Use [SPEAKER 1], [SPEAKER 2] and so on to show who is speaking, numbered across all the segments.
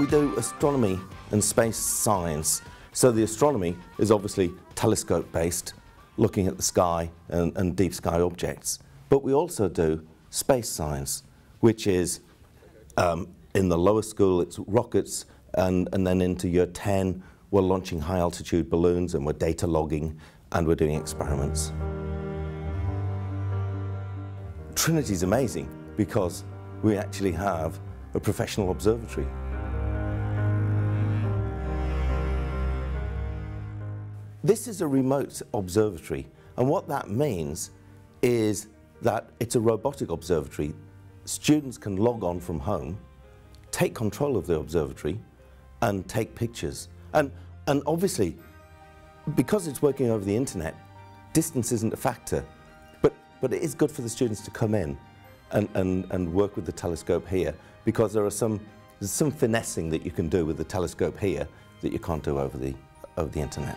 [SPEAKER 1] we do astronomy and space science. So the astronomy is obviously telescope based, looking at the sky and, and deep sky objects. But we also do space science, which is um, in the lower school, it's rockets, and, and then into year 10, we're launching high altitude balloons and we're data logging and we're doing experiments. Trinity is amazing because we actually have a professional observatory. This is a remote observatory, and what that means is that it's a robotic observatory. Students can log on from home, take control of the observatory, and take pictures. And, and obviously, because it's working over the internet, distance isn't a factor, but, but it is good for the students to come in and, and, and work with the telescope here, because there are some, some finessing that you can do with the telescope here that you can't do over the, over the internet.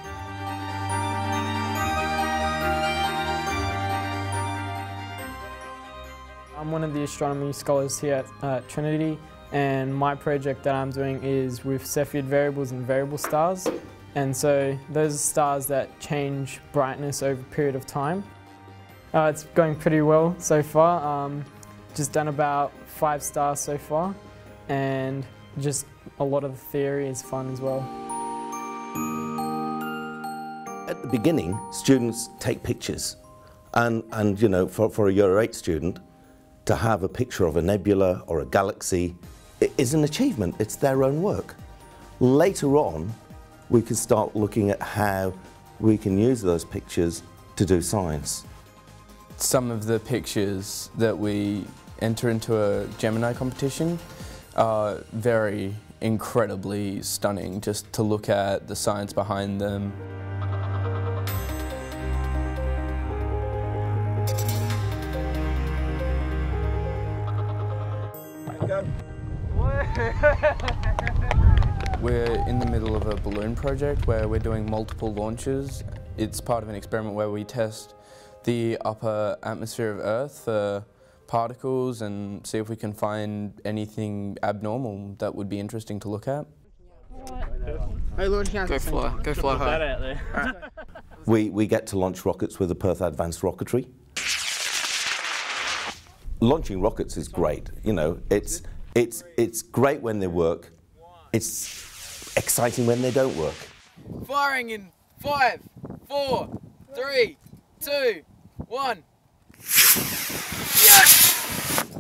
[SPEAKER 2] I'm one of the astronomy scholars here at uh, Trinity and my project that I'm doing is with Cepheid variables and variable stars and so those are stars that change brightness over a period of time. Uh, it's going pretty well so far, um, just done about five stars so far and just a lot of the theory is fun as well.
[SPEAKER 1] At the beginning, students take pictures and, and you know, for, for a year 8 student, to have a picture of a nebula or a galaxy is an achievement. It's their own work. Later on, we can start looking at how we can use those pictures to do science.
[SPEAKER 3] Some of the pictures that we enter into a Gemini competition are very incredibly stunning just to look at the science behind them. We're in the middle of a balloon project where we're doing multiple launches. It's part of an experiment where we test the upper atmosphere of Earth for particles and see if we can find anything abnormal that would be interesting to look at.
[SPEAKER 4] Go fly, go fly high.
[SPEAKER 1] We, we get to launch rockets with the Perth Advanced Rocketry. Launching rockets is great, you know, it's, it's, it's great when they work, it's exciting when they don't work.
[SPEAKER 4] Firing in five, four, three, two, one. Yes!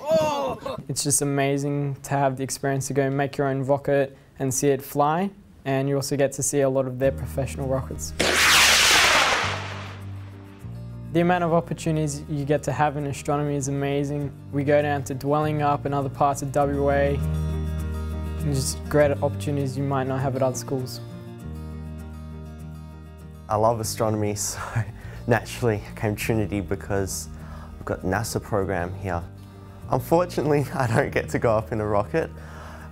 [SPEAKER 4] Oh!
[SPEAKER 2] It's just amazing to have the experience to go and make your own rocket and see it fly and you also get to see a lot of their professional rockets. The amount of opportunities you get to have in astronomy is amazing. We go down to Dwellingup and other parts of WA and just great opportunities you might not have at other schools.
[SPEAKER 5] I love astronomy, so naturally I came Trinity because we've got NASA program here. Unfortunately, I don't get to go up in a rocket.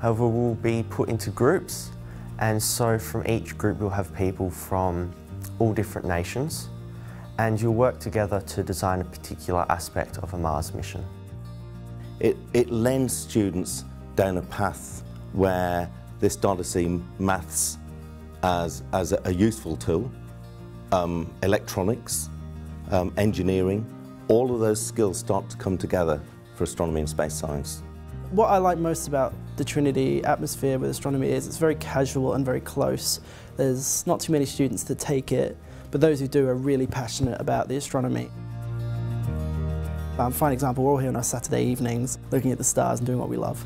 [SPEAKER 5] However, we'll be put into groups, and so from each group we'll have people from all different nations, and you'll work together to design a particular aspect of a Mars mission.
[SPEAKER 1] It, it lends students down a path where they start to see maths as, as a, a useful tool, um, electronics, um, engineering, all of those skills start to come together for astronomy and space science.
[SPEAKER 6] What I like most about the Trinity atmosphere with astronomy is it's very casual and very close. There's not too many students that take it, but those who do are really passionate about the astronomy. Um, fine example, we're all here on our Saturday evenings looking at the stars and doing what we love.